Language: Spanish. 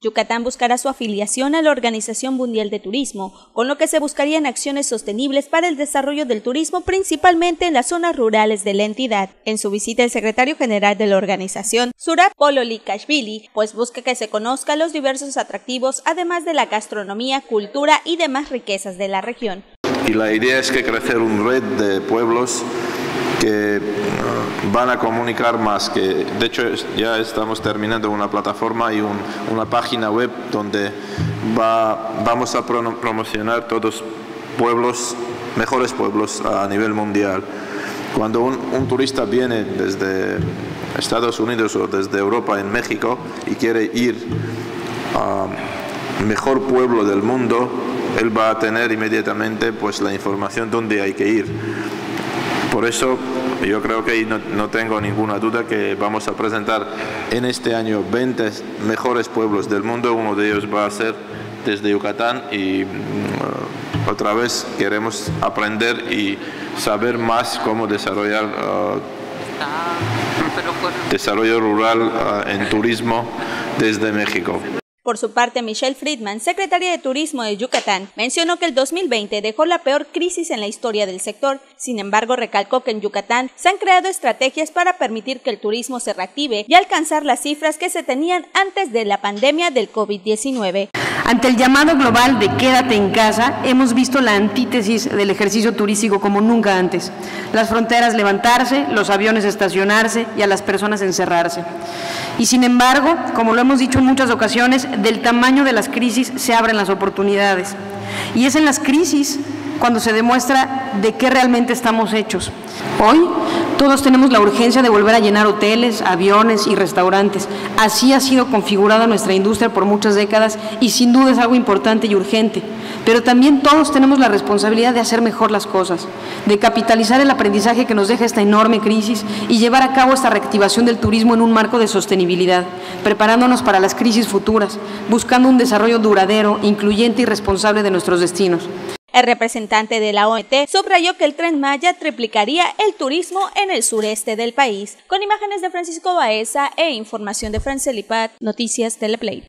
Yucatán buscará su afiliación a la Organización Mundial de Turismo, con lo que se buscarían acciones sostenibles para el desarrollo del turismo, principalmente en las zonas rurales de la entidad. En su visita, el secretario general de la organización, Surab Pololikashvili, pues busca que se conozcan los diversos atractivos, además de la gastronomía, cultura y demás riquezas de la región. Y la idea es que crecer un red de pueblos que uh, van a comunicar más, que de hecho ya estamos terminando una plataforma y una página web donde va, vamos a promocionar todos pueblos, mejores pueblos a nivel mundial. Cuando un, turista viene desde Estados Unidos o desde Europa en México y quiere ir al mejor pueblo del mundo, él va a tener inmediatamente pues la información dónde hay que ir. Por eso yo creo que no, no, tengo ninguna duda que vamos a presentar en este año 20 mejores pueblos del mundo. Uno de ellos va a ser desde Yucatán y mm, otra vez queremos aprender y saber más cómo desarrollar uh, desarrollo rural uh, en turismo desde México. Por su parte, Michelle Friedman, secretaria de Turismo de Yucatán, mencionó que el 2020 dejó la peor crisis en la historia del sector. Sin embargo, recalcó que en Yucatán se han creado estrategias para permitir que el turismo se reactive y alcanzar las cifras que se tenían antes de la pandemia del COVID-19. Ante el llamado global de quédate en casa, hemos visto la antítesis del ejercicio turístico como nunca antes. Las fronteras levantarse, los aviones estacionarse y a las personas encerrarse. Y sin embargo, como lo hemos dicho en muchas ocasiones, del tamaño de las crisis se abren las oportunidades. Y es en las crisis cuando se demuestra de qué realmente estamos hechos. Hoy todos tenemos la urgencia de volver a llenar hoteles, aviones y restaurantes. Así ha sido configurada nuestra industria por muchas décadas y sin duda es algo importante y urgente. Pero también todos tenemos la responsabilidad de hacer mejor las cosas, de capitalizar el aprendizaje que nos deja esta enorme crisis y llevar a cabo esta reactivación del turismo en un marco de sostenibilidad, preparándonos para las crisis futuras, buscando un desarrollo duradero, incluyente y responsable de nuestros destinos. El representante de la OMT subrayó que el tren Maya triplicaría el turismo en el sureste del país. Con imágenes de Francisco Baeza e información de Francelipat, Noticias Teleplay.